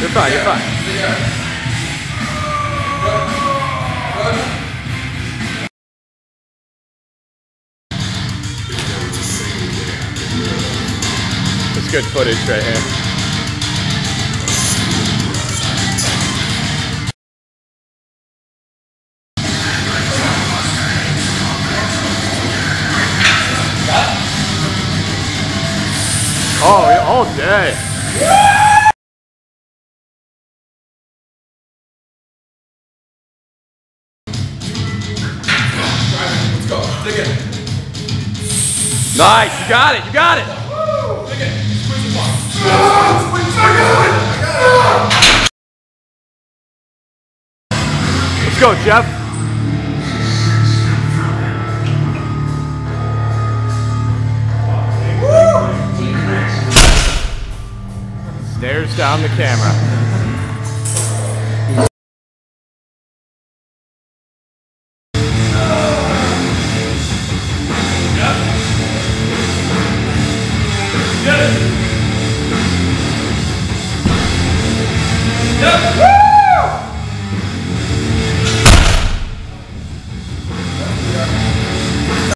You're fine, you're fine. It's good footage right here. Oh, all day. Nice, you got it, you got it. Let's go, Jeff. Stares down the camera. Yep.